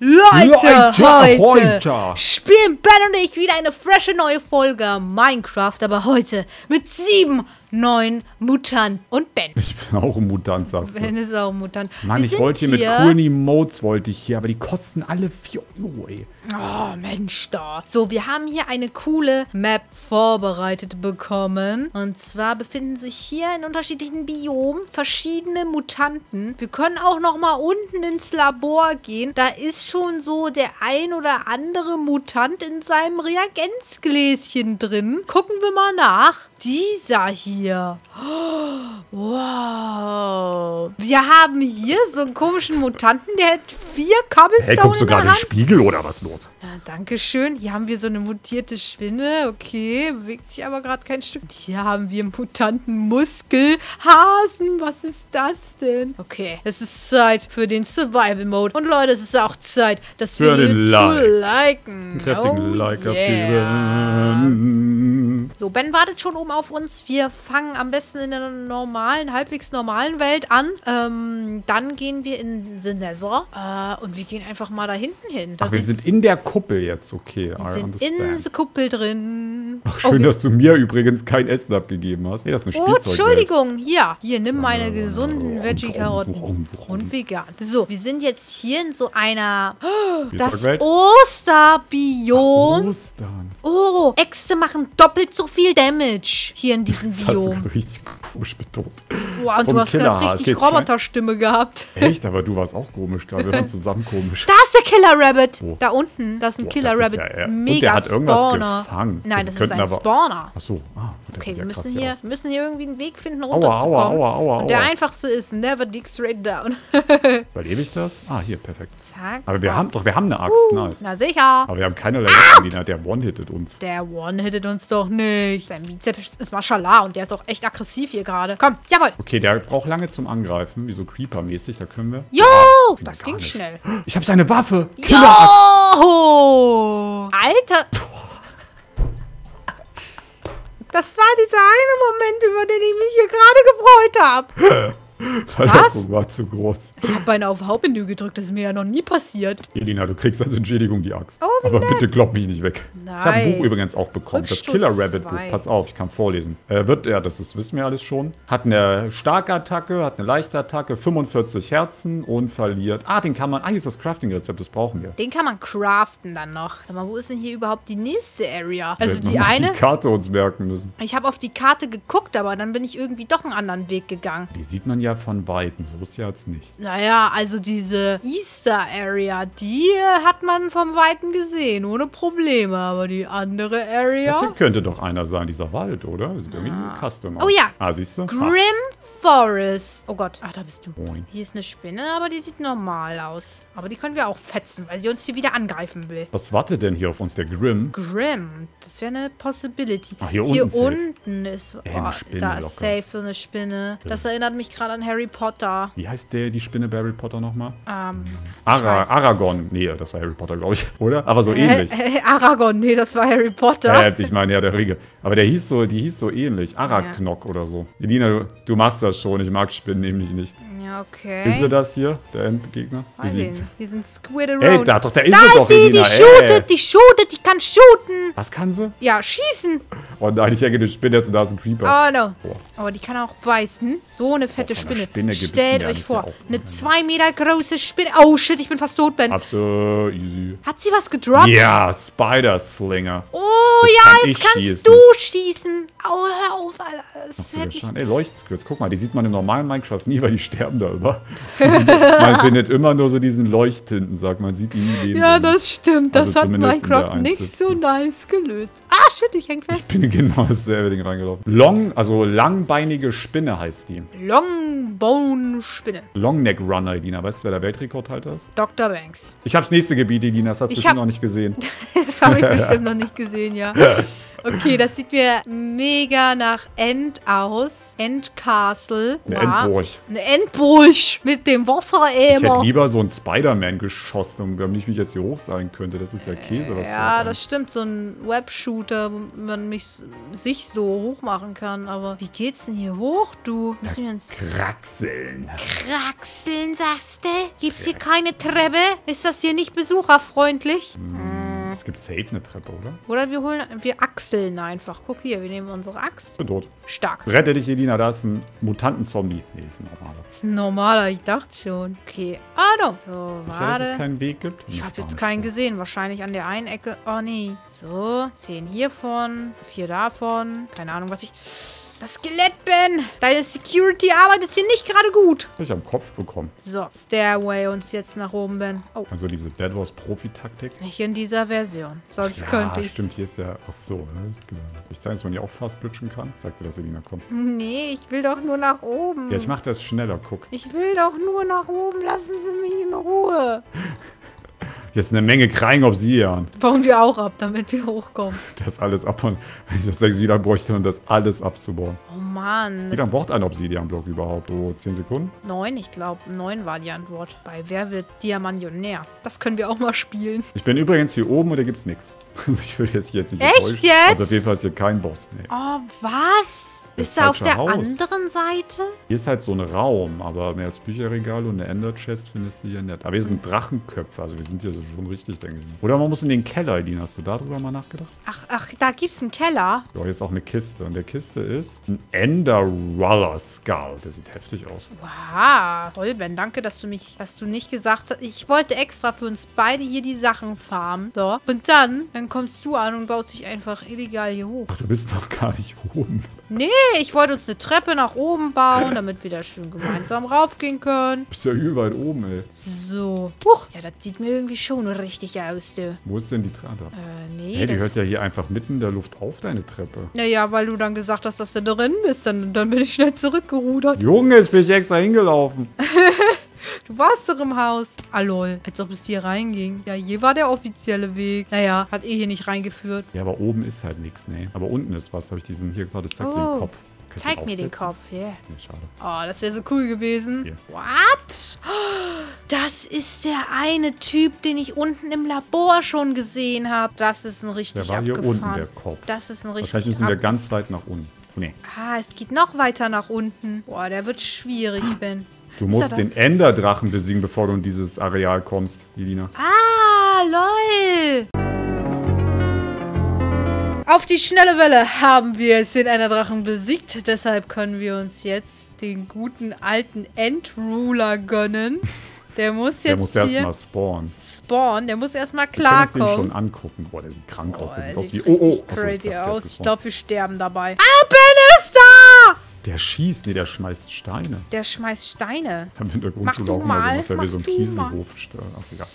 Leute, Leute, heute, heute. spielen Ben und ich wieder eine frische neue Folge Minecraft, aber heute mit sieben neuen Mutanten und Ben. Ich bin auch ein Mutant, sagst du. Ben ist auch ein Mutant. Mann, Wir ich wollte hier mit coolen Emotes, wollte ich hier, aber die kosten alle 4 Euro, ey. Oh, Mensch, da. So, wir haben hier eine coole Map vorbereitet bekommen. Und zwar befinden sich hier in unterschiedlichen Biomen verschiedene Mutanten. Wir können auch noch mal unten ins Labor gehen. Da ist schon so der ein oder andere Mutant in seinem Reagenzgläschen drin. Gucken wir mal nach. Dieser hier. Oh, wow. Wir haben hier so einen komischen Mutanten, der hat vier Cobblestone Hey, guckst du gerade den Spiegel oder was los? Ja, Dankeschön. Hier haben wir so eine mutierte Spinne. Okay, bewegt sich aber gerade kein Stück. Hier haben wir einen mutanten Muskelhasen. Was ist das denn? Okay, es ist Zeit für den Survival Mode. Und Leute, es ist auch Zeit, das Für Video den zu Like. liken. Einen kräftigen Oh, Like yeah. abgeben. So, Ben wartet schon oben auf uns. Wir fangen am besten in der normalen, halbwegs normalen Welt an. Ähm, dann gehen wir in The Nether. Äh, und wir gehen einfach mal da hinten hin. Da Ach, wir sind in der Kuppel jetzt, okay. wir sind in der Kuppel drin. Ach, schön, oh, dass du mir übrigens kein Essen abgegeben hast. Nee, das ist eine Oh. Entschuldigung. Hier, hier, nimm meine gesunden Veggie-Karotten. Und vegan. So, wir sind jetzt hier in so einer... Das? Osterbiom. Ostern. Oh, Äxte machen doppelt so viel Damage hier in diesem Das Biom. gerade richtig komisch betont. Boah, so du hast gerade richtig? Roboterstimme gehabt. Echt? Aber du warst auch komisch gerade. Wir waren zusammen komisch. Da ist der Killer Rabbit. Wo? Da unten, das ist ein Killer das ist Rabbit. ja und Mega der hat irgendwas Spawner. gefangen. Nein, Das das, ist könnten ein aber- Spawner. Ach so. Ah, Okay, wir ja müssen hier, aus. müssen hier irgendwie einen Weg finden, Aua, runterzukommen. aua, aua, Und der aua. einfachste ist never dig straight down. Überlebe ich das? Ah, hier, perfekt. Zack. Aber wir haben doch, wir haben eine Axt, nice. Na sicher. Aber wir haben keinerlei Waffen, die der One-Hittet uns. Der One-hittet uns doch nicht. Sein Bizeps ist Mashallah und der ist auch echt aggressiv hier gerade. Komm, jawohl. Okay, der braucht lange zum Angreifen, wie so Creeper-mäßig, da können wir. Jo, Ah, das ging nicht. schnell. Ich habe seine Waffe! Killer-Axt! Alter. Das war dieser eine Moment, über den ich mich hier gerade gefreut habe. Verletzung war zu groß. Ich habe beinahe auf Hauptmenü gedrückt, das ist mir ja noch nie passiert. Elina, du kriegst als Entschädigung die Axt. Oh, Aber nett. bitte klopp mich nicht weg. Ich habe ein Nice. Buch übrigens auch bekommen. Das Rückstoß Killer Rabbit Buch. Pass auf, ich kann vorlesen. Äh, wird, ja, das ist, wissen wir alles schon. Hat eine starke Attacke, hat eine leichte Attacke, 45 Herzen und verliert. Ah, den kann man. Ah, hier ist das Crafting-Rezept, das brauchen wir. Den kann man craften dann noch. Sag mal, wo ist denn hier überhaupt die nächste Area? Also die eine, Die Karte uns merken müssen. ich habe auf die Karte geguckt, aber dann bin ich irgendwie doch einen anderen Weg gegangen. Die sieht man ja von Weitem. So ist ja jetzt nicht. Naja, also diese Easter Area, die äh, hat man vom Weiten gesehen, ohne Probleme. Aber die andere Das Area... hier könnte doch einer sein, dieser Wald, oder? Sieht irgendwie custom aus. Oh ja. Ah, siehst du? Grim Forest. Oh Gott, ach, da bist du. Moin. Hier ist eine Spinne, aber die sieht normal aus. Aber die können wir auch fetzen, weil sie uns hier wieder angreifen will. Was wartet denn hier auf uns, der Grimm? Grim, das wäre eine Possibility. Ach, hier hier unten safe. unten ist. Ey, eine oh, Spinne da ist locker. safe so eine Spinne. Das erinnert mich gerade an Harry Potter. Wie heißt der, die Spinne bei Harry Potter nochmal? Ähm, Ara weiß. Aragorn. Nee, das war Harry Potter, glaube ich. Oder? Aber so ähnlich. äh, Aragorn, nee, das war Harry Potter. Äh, ich meine, ja, der Ringe. Aber der hieß so, die hieß so ähnlich. Araknock oder so. Elina, du, du machst das schon. Ich mag Spinnen nämlich nicht. Okay. Ist sie das hier, der Endgegner? Sehen. Die sind Squid Ey, da doch, da ist da ist doch, sie, Elina. die shootet, die shootet, die kann shooten. Was kann sie? Ja, schießen. Oh nein, ich hänge den Spinne jetzt und da ist ein Creeper. Oh no. Boah. Aber die kann auch beißen. So eine fette einer Spinne. Spinne Stellt euch vor, eine zwei Meter große Spinne. Oh shit, ich bin fast tot, Ben. Absolut easy. Hat sie was gedroppt? Ja, Spider-Slinger. Oh Das ja, jetzt kannst schießen. du schießen. Oh, hör auf, Alter. Das ich geschafft? Ey, Leuchtskürz. Guck mal, die sieht man im normalen Minecraft nie, weil die sterben da immer. Die sind- man findet immer nur so diesen Leuchttinten, sagt man, sieht die nie ja, das stimmt. Das Also hat in der Minecraft nicht so 1.17. nice gelöst. Ah, shit, ich häng Ich fest. bin genau dasselbe Ding reingelaufen. Long, also langbeinige Spinne heißt die. Longbone-Spinne. Longneck Runner, Edina. Weißt du, wer der Weltrekordhalter ist? Dr. Banks. Ich hab's nächste Gebiet, Edina. Das hast du Ich bestimmt hab- noch nicht gesehen. Das habe ich bestimmt noch nicht gesehen, ja. Okay, das sieht mir mega nach End aus. End Castle. Eine Wow. Endburg. Eine Endburg mit dem Ich hätte lieber so ein Spider-Man geschossen, damit ich mich jetzt hier hoch sein könnte. Das ist ja Käse. Was Ja, das stimmt. So ein Web-Shooter, wo man mich, sich so hoch machen kann. Aber wie geht's denn hier hoch, du? Müssen wir uns Kraxeln. kraxeln, sagst du? Gibt's hier keine Treppe? Ist das hier nicht besucherfreundlich? Es gibt safe eine Treppe, oder? Oder wir holen, wir achseln einfach. Guck hier, wir nehmen unsere Axt. Ich bin tot. Stark. Rette dich, Elina, da ist ein Mutantenzombie. Nee, ist ein normaler. Das ist ein normaler, ich dachte schon. Okay, ah, no. So, Sicher, dass es warte. keinen Weg gibt? Ich habe jetzt keinen gesehen. Wahrscheinlich an der einen Ecke. Oh, nee. So, zehn hiervon, vier davon. Keine Ahnung, was ich... Das Skelett bin. Deine Security arbeitet hier nicht gerade gut. Hab ich am Kopf bekommen. So, Stairway uns jetzt nach oben, Ben. Oh, Also diese Bad Wars Profi-Taktik. nicht in dieser Version. Sonst Ja, könnte ich. stimmt, hier ist ja... Ach so, ne? ist genau. Ich sage, dass man hier auch fast blitschen kann. Sagte, dass Elina kommt. Nee, ich will doch nur nach oben. Ja, ich mach das schneller, guck. Ich will doch nur nach oben. Lassen Sie mich in Ruhe. Hier ist eine Menge Kreien Obsidian. Bauen wir auch ab, damit wir hochkommen. Das alles ab und wenn ich das sechs wieder bräuchte, um das alles abzubauen. Oh Mann. Wie lange braucht ein Obsidian-Block überhaupt? So 10 Sekunden? neun, ich glaube, neun war die Antwort. Bei Wer wird Diamantionär? Das können wir auch mal spielen. Ich bin übrigens hier oben und da gibt's nichts. Also ich will jetzt, jetzt nicht Echt jetzt? Also auf jeden Fall ist hier kein Boss. Nee. Oh, was? Das Ist er auf der Haus. anderen Seite? Hier ist halt so ein Raum, aber mehr als Bücherregal und eine Ender-Chest findest du hier nicht. Aber hier sind Drachenköpfe, also wir sind hier so schon richtig, denke ich. Oder man muss in den Keller, Edina. Hast du darüber mal nachgedacht? Ach, ach, da gibt's einen Keller. Ja, hier ist auch eine Kiste. Und der Kiste ist ein Ender Roller Skull. Der sieht heftig aus. Wow, toll, Ben. Danke, dass du mich, dass du nicht gesagt hast. Ich wollte extra für uns beide hier die Sachen farmen. So. Und dann, dann kommst du an und baust dich einfach illegal hier hoch. Ach, du bist doch gar nicht oben. Nee, ich wollte uns eine Treppe nach oben bauen, damit wir da schön gemeinsam raufgehen können. Bist ja überall oben, ey. So. Huch. Ja, das sieht mir irgendwie schon richtig aus, du. Wo ist denn die Treppe? Äh, nee. Hey, die hört ja hier einfach mitten in der Luft auf, deine Treppe. Naja, weil du dann gesagt hast, dass du drin bist. Dann, dann bin ich schnell zurückgerudert. Junge, jetzt bin ich extra hingelaufen. Du warst doch im Haus. Ah, lol. Als ob es hier reinging. Ja, hier war der offizielle Weg. Naja, hat eh hier nicht reingeführt. Ja, aber oben ist halt nichts, ne? Aber unten ist was. Habe ich diesen hier gerade, zack, Oh. den Kopf. Kannst Zeig mir den? Kopf, yeah. Nee, schade. Oh, das wäre so cool gewesen. Hier. What? Das ist der eine Typ, den ich unten im Labor schon gesehen habe. Das ist ein richtig Der war hier abgefahren. unten, der Kopf. Das ist ein richtig Wahrscheinlich müssen wir ganz weit nach unten. Nee. Ah, es geht noch weiter nach unten. Boah, der wird schwierig, Ben. Du musst den Enderdrachen besiegen, bevor du in dieses Areal kommst, Jelina. Ah, lol. Auf die schnelle Welle haben wir jetzt den Enderdrachen besiegt. Deshalb können wir uns jetzt den guten alten Endruler gönnen. Der muss jetzt Der muss erstmal spawnen. spawnen. Der muss erstmal Wir können uns den schon klarkommen. angucken. Boah, der sieht krank aus. Boah, Der sieht der aus wie... Oh, oh. Achso, crazy ich dachte, ist aus. Ich glaube, wir sterben dabei. Da! Der schießt, nee, der schmeißt Steine. Der schmeißt Steine. Haben wir in der Mach Grundschule du auch mal mal, gemacht, so einen. Ach, egal.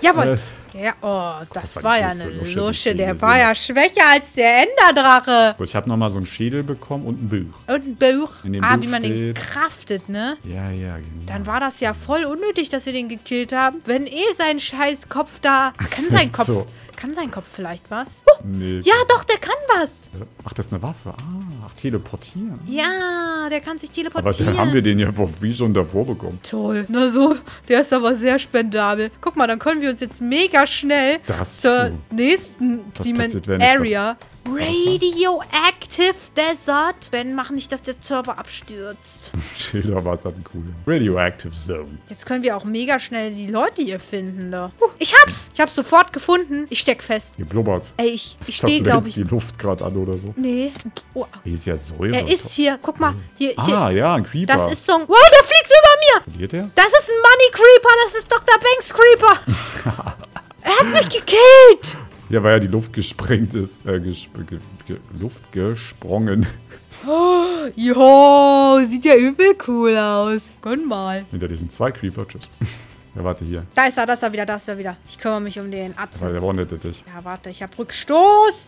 Jawohl. Äh, Ja, oh, das war war ja eine Lusche, Lusche. Der gesehen war ja schwächer als der Enderdrache. so, ich habe nochmal so einen Schädel bekommen und ein Buch. Und ein Buch. Ah, Buch wie man den steht- kraftet, ne? Ja, ja, genau. Dann war das ja voll unnötig, dass wir den gekillt haben. Wenn eh sein scheiß Kopf da... Ah, kann sein Kopf... so. Kann sein Kopf vielleicht was? Nee. Ja, doch, der kann was. Ach, das ist eine Waffe. Ah, ach, teleportieren. Ja, der kann sich Aber teleportieren. dann haben wir den ja wie schon davor bekommen. Toll. Na so, der ist aber sehr spendabel. Guck mal, dann können wir uns jetzt mega schnell Das zur nächsten passiert, wenn ich das- Area. Radioactive Desert. Ben, mach nicht, dass der Server abstürzt. Schilderwasser, cool. Radioactive Zone. Jetzt können wir auch mega schnell die Leute hier finden da. Huh, ich hab's! Ich hab's sofort gefunden. Ich steck fest. Hier blubbert's. Ey, ich, ich glaub, stehe, glaube ich. die Luft gerade an oder so. Nee. Oh, Hier ist ja Säure. er ist hier. Guck mal. Hier, hier. Ah, ja, ein Creeper. Das ist so ein. Wow, der fliegt über mir! Verliert der? Das ist ein Money Creeper, das ist Dr. Banks Creeper. er hat mich gekillt. Ja, weil ja die Luft gesprengt ist. Äh, gesp ge ge Luft gesprungen. Jo, sieht ja übel cool aus. Gönn mal. Hinter diesen zwei Creeper. Tschüss. Ja, warte hier. Da ist er, da ist er wieder, da ist er wieder. Ich kümmere mich um den Atzen. der wanderte dich. Ja, warte, ich hab Rückstoß.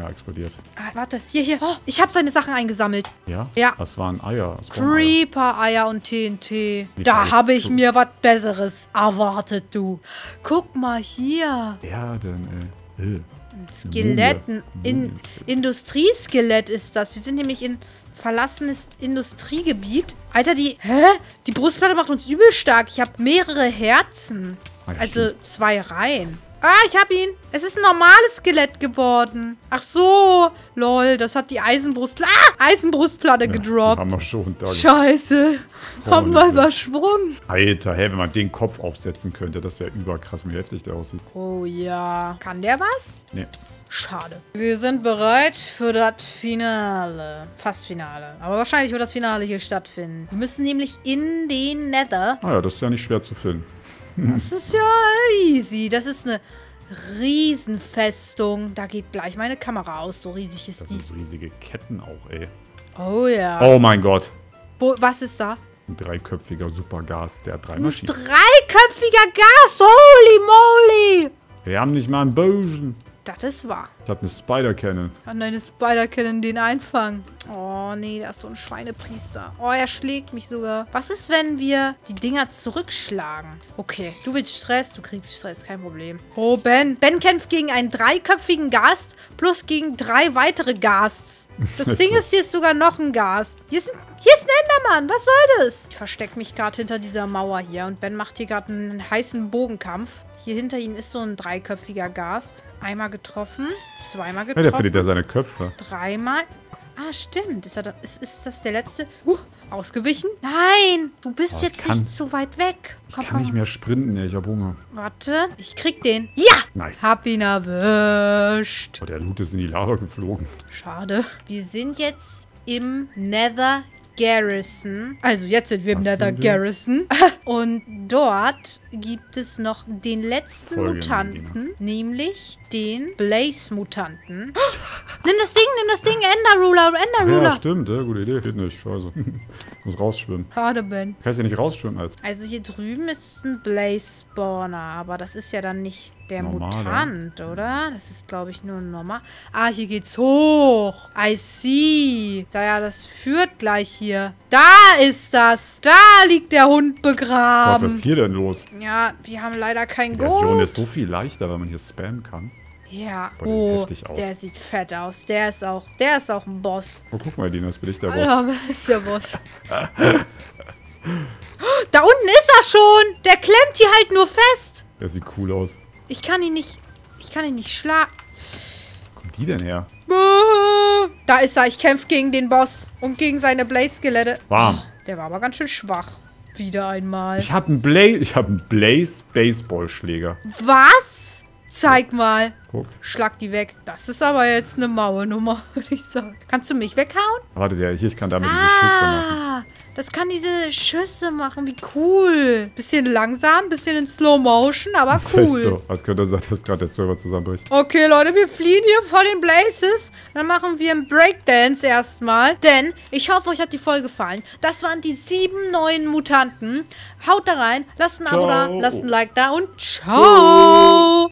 Ja, explodiert. Ah, warte, hier, hier. Oh, ich habe seine Sachen eingesammelt. Ja? Ja. Das waren Eier. Creeper-Eier und TNT. Da alles habe ich mir was Besseres erwartet, du. Guck mal hier. Ja, dann, äh. Äh, Ein Skelett, ein in. Industrieskelett ist das. Wir sind nämlich in verlassenes Industriegebiet. Alter, die, hä? Die Brustplatte macht uns übel stark. Ich habe mehrere Herzen. Ah, ja, Also stimmt. zwei Reihen. Ah, ich hab ihn. Es ist ein normales Skelett geworden. Ach so. Lol, das hat die Eisenbrustplatte. Ah, Eisenbrustplatte Ja, gedroppt. Haben wir schon. Da Scheiße. Oh, Haben wir übersprungen. Alter, hey, wenn man den Kopf aufsetzen könnte, das wäre überkrass, wie heftig der aussieht. Oh ja. Kann der was? Nee. Schade. Wir sind bereit für das Finale. Fast Finale. Aber wahrscheinlich wird das Finale hier stattfinden. Wir müssen nämlich in den Nether. Ah ja, das ist ja nicht schwer zu finden. Das ist ja easy. Das ist eine Riesenfestung. Da geht gleich meine Kamera aus. So riesig ist Das die. sind riesige Ketten auch, ey. Oh ja. Oh mein Gott. Wo, was ist da? Ein dreiköpfiger Supergas, der hat drei Ein Maschinen. dreiköpfiger Gas. Holy moly. Wir haben nicht mal einen Bogen. Das ist wahr. Ich habe eine Spider-Cannon. Kann deine Spider können den einfangen. Oh, nee, da ist so ein Schweinepriester. Oh, er schlägt mich sogar. Was ist, wenn wir die Dinger zurückschlagen? Okay, du willst Stress, du kriegst Stress, kein Problem. Oh, Ben. Ben kämpft gegen einen dreiköpfigen Gast plus gegen drei weitere Gasts. Das Ding ist, hier ist sogar noch ein Gast. Hier ist ein, hier ist ein Endermann. Was soll das? Ich verstecke mich gerade hinter dieser Mauer hier und Ben macht hier gerade einen heißen Bogenkampf. Hier hinter ihnen ist so ein dreiköpfiger Gast. Einmal getroffen, zweimal Ja, getroffen. der verliert ja seine Köpfe. Dreimal. Ah, stimmt. Ist, da, ist, ist das der letzte? Uh, ausgewichen? Nein, du bist Oh, ich jetzt kann- nicht so weit weg. Ich Komm, kann nicht komm. mehr sprinten, ey. Ich hab Hunger. Warte, ich krieg den. Ja! Nice. Hab ihn erwischt. Oh, der Loot ist in die Lava geflogen. Schade. Wir sind jetzt im Nether Garrison. Also jetzt sind wir im Nether? Garrison. Und dort gibt es noch den letzten Folge Mutanten, nämlich den Blaze-Mutanten. nimm das Ding, nimm das Ding, Ender Ruler, Ender Ja, Ruler. stimmt, ja, gute Idee. Geht nicht, scheiße. Muss rausschwimmen. Schade, Ben. Kannst ja nicht rausschwimmen als. Also hier drüben ist ein Blaze-Spawner, aber das ist ja dann nicht der Normaler. Mutant, oder? Das ist, glaube ich, nur ein normal. Ah, hier geht's hoch. I see. Da ja, das führt gleich hier. Da ist das. Da liegt der Hund Gott, was begraben. ist hier denn los? ja, wir haben leider kein Die Version Gold. ist so viel leichter, wenn man hier spammen kann. Ja. Boah, der sieht Oh, der sieht fett aus. Der ist auch, der ist auch ein Boss. Oh, guck mal, Dina, das bin ich der Boss. Wer ist der Boss? da unten ist er schon. Der klemmt hier halt nur fest. Der sieht cool aus. Ich kann ihn nicht. Ich kann ihn nicht schlagen. Wo kommt die denn her? Da ist er. Ich kämpfe gegen den Boss und gegen seine Blaze-Skelette. Warm. Der war aber ganz schön schwach. Wieder einmal. Ich habe einen Blaze, ich habe einen Blaze Baseballschläger. Was? Zeig mal. Guck. Schlag die weg. Das ist aber jetzt eine Mauernummer, würde ich sagen. Kannst du mich weghauen? Warte, der, hier, ich kann damit diese Schüsse machen. Das kann diese Schüsse machen. Wie cool. Bisschen langsam, bisschen in Slow Motion, aber Das ist cool. so. Als könnte sein, dass gerade der Server zusammenbricht. Okay, Leute, wir fliehen hier vor den Blazes. Dann machen wir einen Breakdance erstmal. Denn ich hoffe, euch hat die Folge gefallen. Das waren die sieben neuen Mutanten. Haut da rein, lasst ein Abo da, Ciao. lasst ein Like da und ciao.